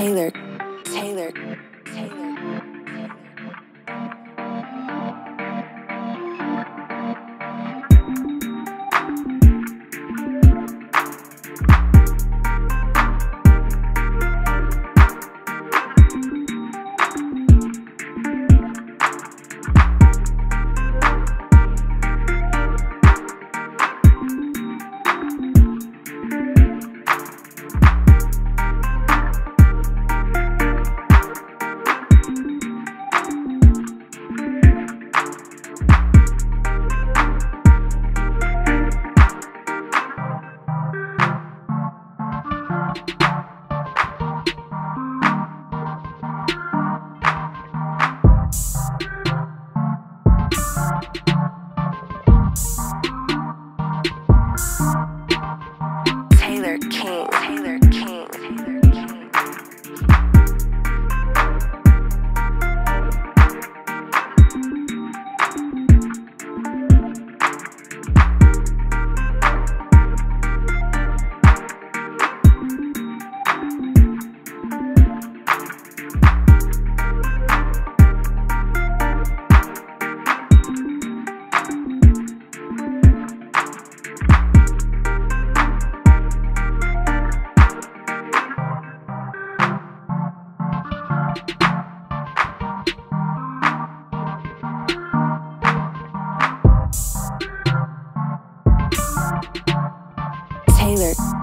Taylor, Taylor,